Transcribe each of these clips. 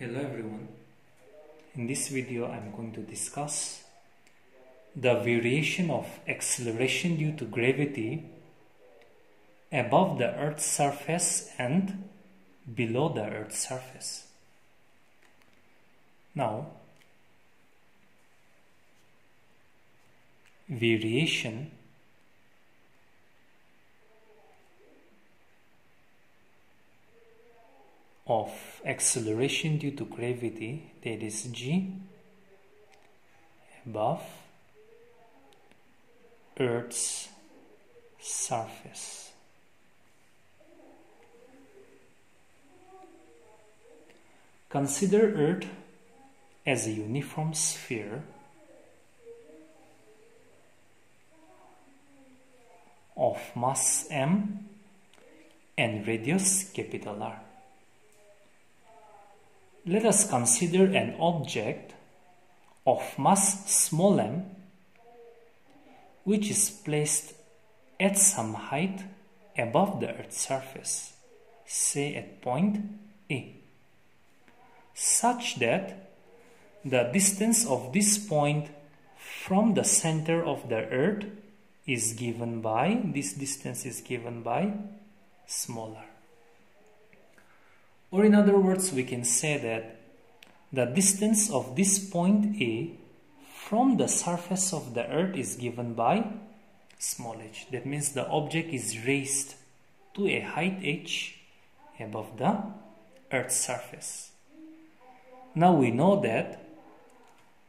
Hello everyone. In this video I'm going to discuss the variation of acceleration due to gravity above the earth's surface and below the earth's surface. Now variation of acceleration due to gravity that is g above earth's surface. Consider earth as a uniform sphere of mass m and radius capital R let us consider an object of mass small m which is placed at some height above the earth's surface, say at point A, such that the distance of this point from the center of the earth is given by, this distance is given by smaller. Or in other words, we can say that the distance of this point A from the surface of the earth is given by small h. That means the object is raised to a height h above the earth's surface. Now we know that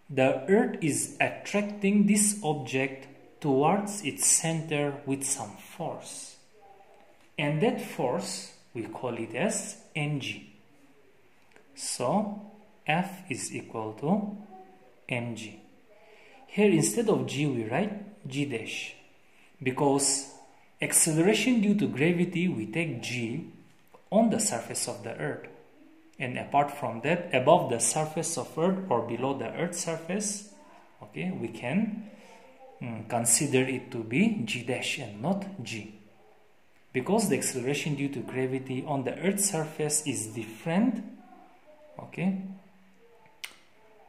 the earth is attracting this object towards its center with some force. And that force, we call it as mg. So F is equal to mg. Here instead of g we write g dash because acceleration due to gravity we take g on the surface of the earth and apart from that above the surface of earth or below the earth surface okay we can mm, consider it to be g dash and not g because the acceleration due to gravity on the earth's surface is different okay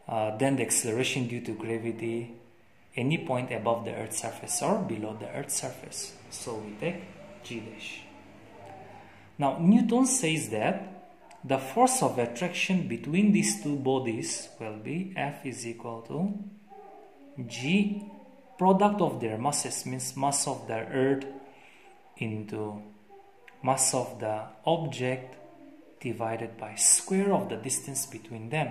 uh, than the acceleration due to gravity any point above the earth's surface or below the earth's surface. So we take g dash. Now newton says that the force of attraction between these two bodies will be f is equal to g product of their masses means mass of the earth into mass of the object divided by square of the distance between them.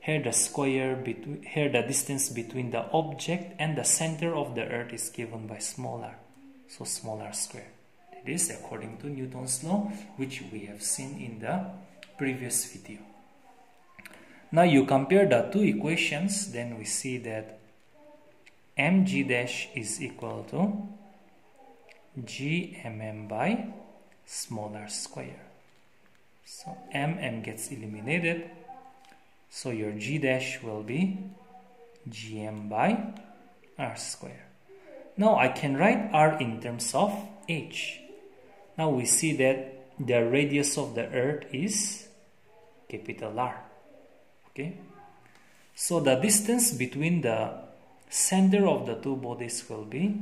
Here the square between here the distance between the object and the center of the earth is given by smaller. So smaller square. It is according to Newton's law which we have seen in the previous video. Now you compare the two equations then we see that mg dash is equal to gmm by smaller square. So mm gets eliminated. So your g dash will be gm by r square. Now I can write r in terms of h. Now we see that the radius of the earth is capital R. Okay. So the distance between the center of the two bodies will be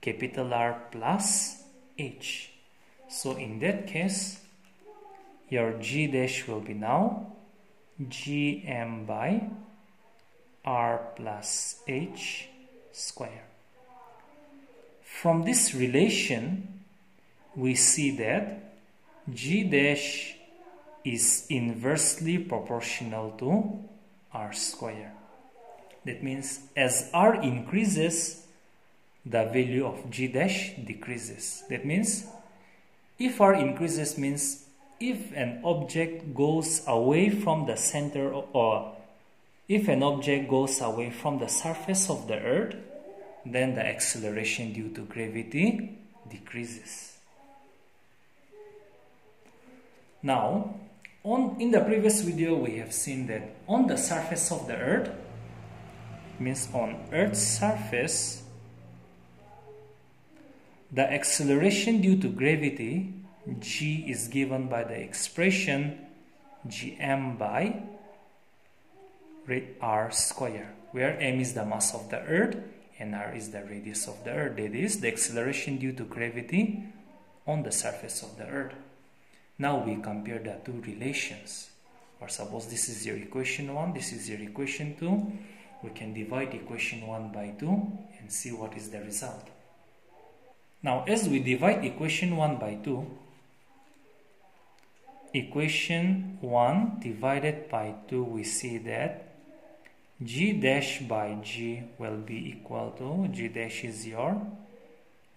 capital R plus H. So in that case, your G dash will be now Gm by R plus H square. From this relation, we see that G dash is inversely proportional to R square. That means as R increases, the value of g dash decreases. That means if r increases means if an object goes away from the center or if an object goes away from the surface of the earth, then the acceleration due to gravity decreases. Now, on in the previous video we have seen that on the surface of the earth means on earth's surface the acceleration due to gravity g is given by the expression gm by r square where m is the mass of the earth and r is the radius of the earth. That is the acceleration due to gravity on the surface of the earth. Now we compare the two relations. Or suppose this is your equation 1 this is your equation 2 we can divide equation 1 by 2 and see what is the result now as we divide equation 1 by 2 equation 1 divided by 2 we see that g dash by g will be equal to g dash is your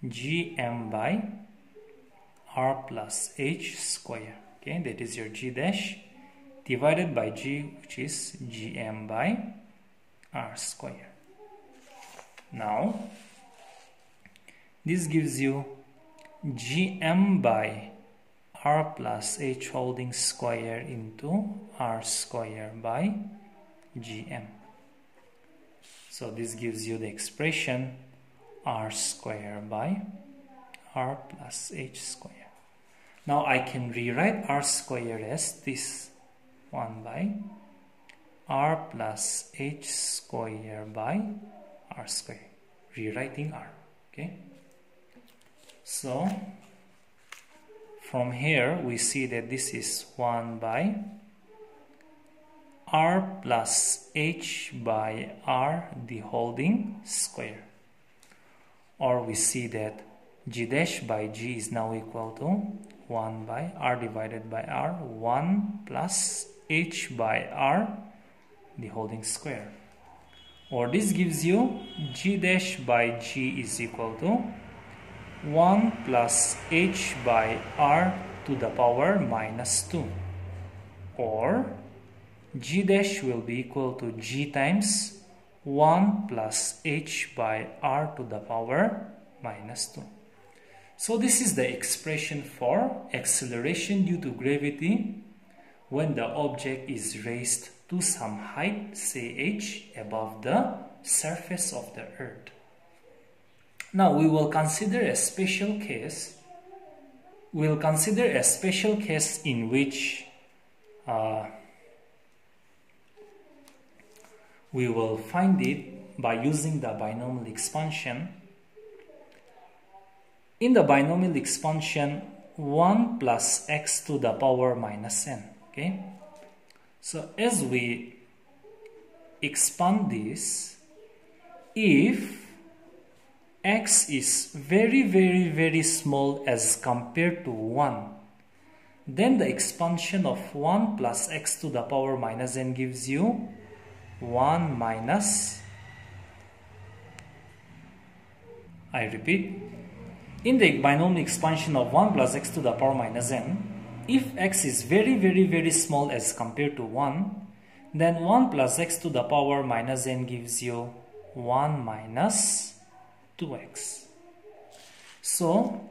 gm by r plus h square. Okay that is your g dash divided by g which is gm by r square. Now this gives you gm by r plus h holding square into r square by gm. So this gives you the expression r square by r plus h square. Now I can rewrite r square as this 1 by r plus h square by r square. Rewriting r. Okay. So from here we see that this is 1 by r plus h by r the holding square. Or we see that g dash by g is now equal to 1 by r divided by r 1 plus h by r the holding square. Or this gives you g dash by g is equal to 1 plus h by r to the power minus 2 or g dash will be equal to g times 1 plus h by r to the power minus 2. So this is the expression for acceleration due to gravity when the object is raised to some height say h above the surface of the earth. Now we will consider a special case. We'll consider a special case in which uh, we will find it by using the binomial expansion. In the binomial expansion, 1 plus x to the power minus n. Okay. So as we expand this, if x is very very very small as compared to 1 then the expansion of 1 plus x to the power minus n gives you 1 minus I repeat in the binomial expansion of 1 plus x to the power minus n if x is very very very small as compared to 1 then 1 plus x to the power minus n gives you 1 minus 2x. So,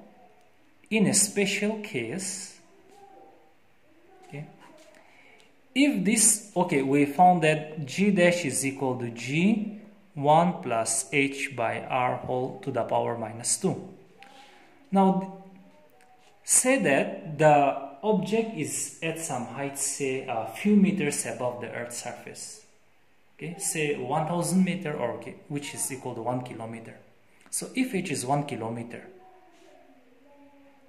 in a special case, okay, if this, okay, we found that g dash is equal to g 1 plus h by r whole to the power minus 2. Now, say that the object is at some height, say a few meters above the earth's surface. Okay, say 1000 meter or okay, which is equal to 1 kilometer. So if h is 1 kilometer,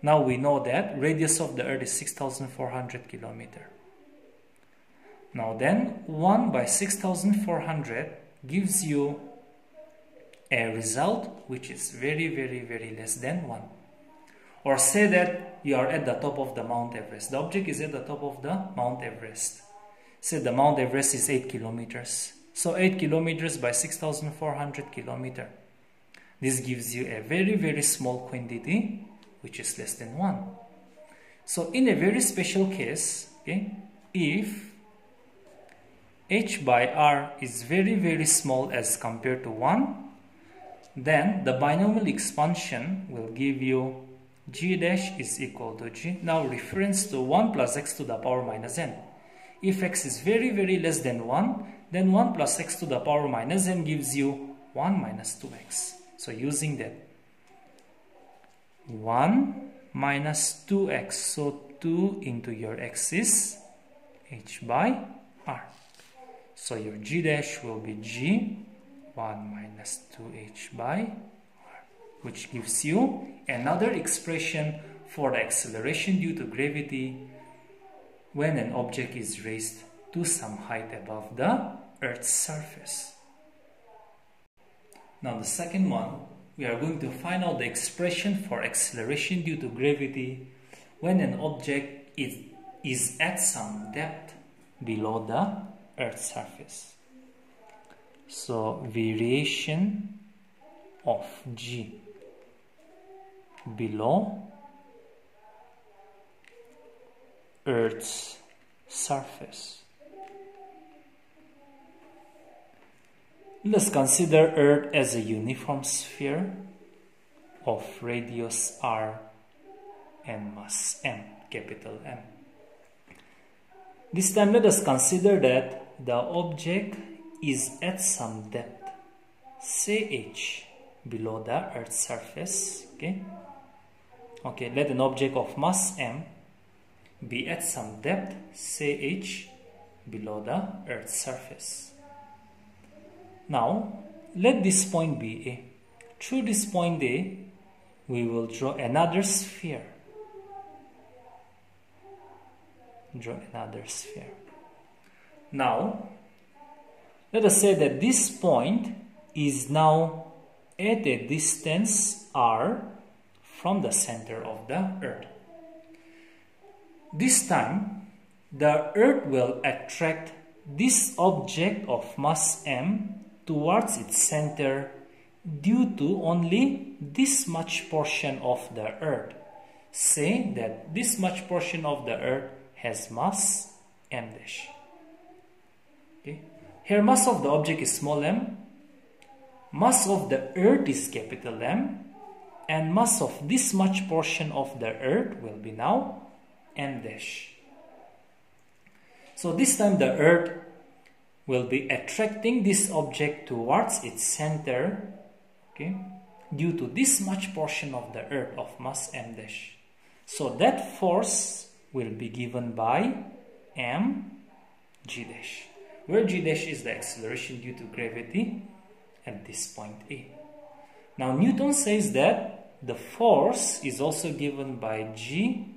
now we know that radius of the earth is 6400 kilometer. Now then 1 by 6400 gives you a result which is very very very less than 1. Or say that you are at the top of the Mount Everest. The object is at the top of the Mount Everest. Say the Mount Everest is 8 kilometers. So 8 kilometers by 6400 kilometer. This gives you a very very small quantity which is less than 1. So in a very special case, okay, if h by r is very very small as compared to 1, then the binomial expansion will give you g dash is equal to g. Now reference to 1 plus x to the power minus n. If x is very very less than 1, then 1 plus x to the power minus n gives you 1 minus 2x. So using that 1 minus 2x. So 2 into your x is h by r. So your g dash will be g 1 minus 2h by r, which gives you another expression for the acceleration due to gravity when an object is raised to some height above the Earth's surface. Now the second one, we are going to find out the expression for acceleration due to gravity when an object is, is at some depth below the Earth's surface. So variation of g below Earth's surface. Let's consider Earth as a uniform sphere of radius r and mass m, capital M. This time let us consider that the object is at some depth, say h, below the Earth's surface. Okay. Okay, let an object of mass m be at some depth, say h, below the Earth's surface. Now, let this point be A. Through this point A, we will draw another sphere. Draw another sphere. Now, let us say that this point is now at a distance r from the center of the earth. This time, the earth will attract this object of mass m towards its center due to only this much portion of the earth. Say that this much portion of the earth has mass m dash. Okay. Here mass of the object is small m, mass of the earth is capital M, and mass of this much portion of the earth will be now m dash. So this time the earth will be attracting this object towards its center okay due to this much portion of the earth of mass m dash. So that force will be given by m g dash where g dash is the acceleration due to gravity at this point a. Now newton says that the force is also given by g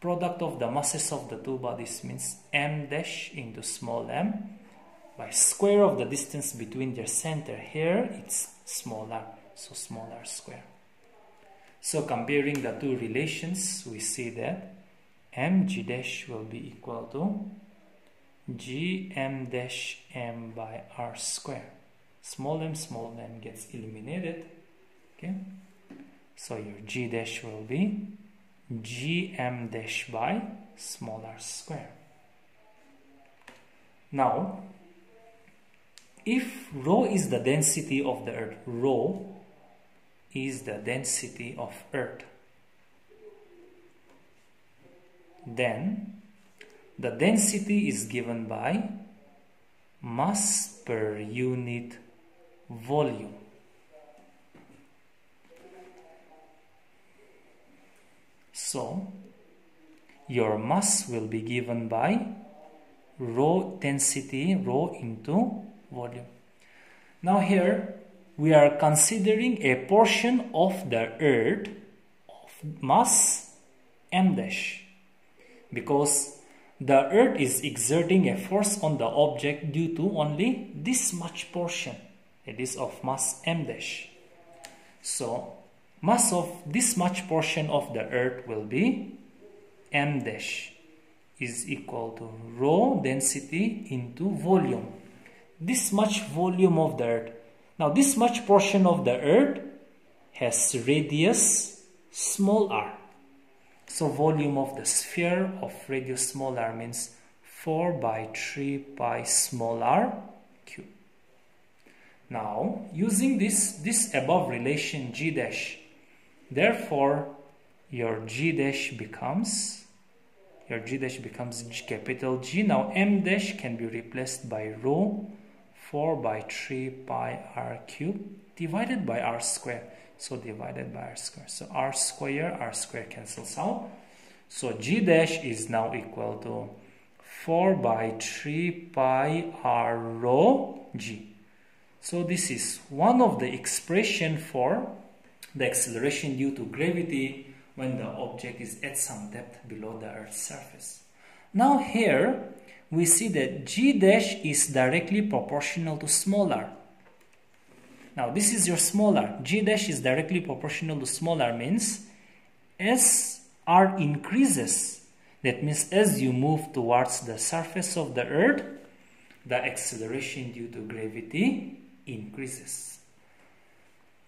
product of the masses of the two bodies means m dash into small m by square of the distance between their center here it's smaller so smaller square. So comparing the two relations we see that mg dash will be equal to gm dash m by r square. Small m small m gets eliminated okay? So your g dash will be gm dash by smaller square. Now if rho is the density of the earth, rho is the density of earth, then the density is given by mass per unit volume. So, your mass will be given by rho density, rho into volume. Now here we are considering a portion of the earth of mass m dash. Because the earth is exerting a force on the object due to only this much portion. It is of mass m dash. So mass of this much portion of the earth will be m dash is equal to rho density into volume this much volume of the earth. Now this much portion of the earth has radius small r. So volume of the sphere of radius small r means 4 by 3 pi small r cube. Now using this, this above relation g dash, therefore your g dash becomes your g dash becomes capital G. Now m dash can be replaced by rho 4 by 3 pi r cube divided by r square. So divided by r square. So r square, r square cancels out. So g dash is now equal to 4 by 3 pi r rho g. So this is one of the expression for the acceleration due to gravity when the object is at some depth below the Earth's surface. Now here we see that g dash is directly proportional to small r. Now this is your small r. g dash is directly proportional to small r means as r increases, that means as you move towards the surface of the earth, the acceleration due to gravity increases.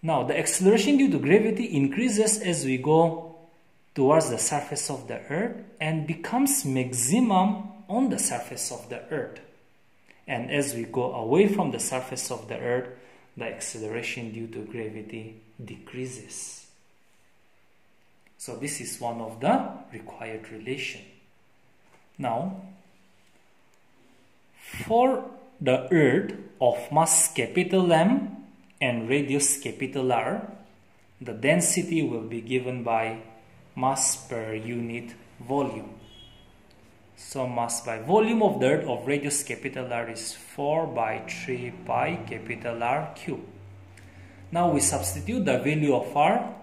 Now the acceleration due to gravity increases as we go towards the surface of the earth and becomes maximum on the surface of the earth. And as we go away from the surface of the earth, the acceleration due to gravity decreases. So this is one of the required relation. Now, for the earth of mass capital M and radius capital R, the density will be given by mass per unit volume. So mass by volume of dirt of radius capital R is 4 by 3 pi capital R cube. Now we substitute the value of R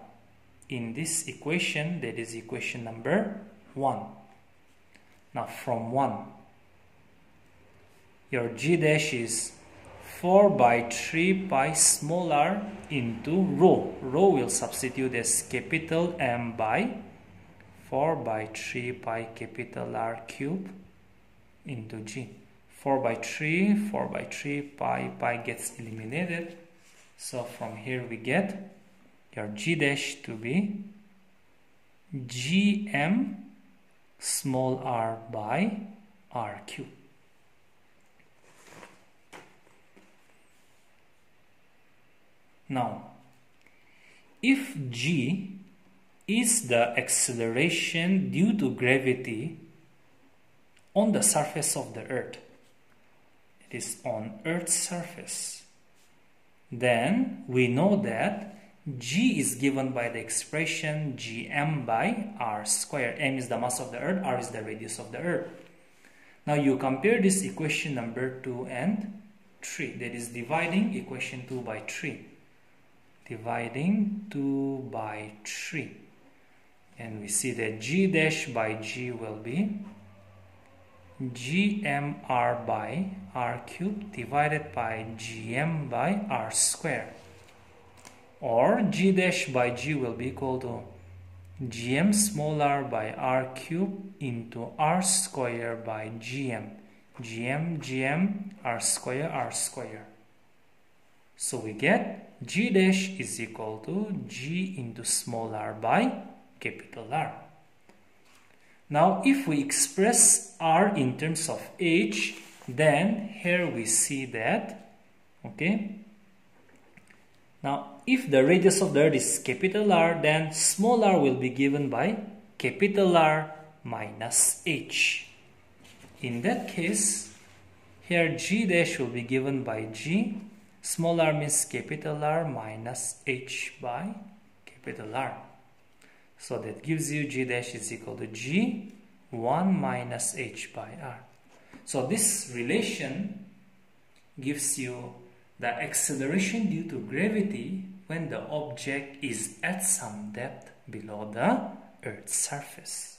in this equation that is equation number 1. Now from 1 your g dash is 4 by 3 pi small r into rho. Rho will substitute as capital M by 4 by 3 pi capital R cube into G. 4 by 3, 4 by 3 pi, pi gets eliminated. So from here we get your G dash to be Gm small r by R cube. Now, if g is the acceleration due to gravity on the surface of the earth, it is on earth's surface, then we know that g is given by the expression gm by r squared. m is the mass of the earth, r is the radius of the earth. Now you compare this equation number 2 and 3, that is dividing equation 2 by 3 dividing 2 by 3 and we see that g dash by g will be gmr by r cubed divided by gm by r square or g dash by g will be equal to gm small r by r cube into r square by gm gm gm r square r square so we get g dash is equal to g into small r by capital R. Now if we express r in terms of h, then here we see that, okay, now if the radius of the earth is capital R, then small r will be given by capital R minus h. In that case, here g dash will be given by g Small r means capital R minus h by capital R. So that gives you g dash is equal to g 1 minus h by r. So this relation gives you the acceleration due to gravity when the object is at some depth below the Earth's surface.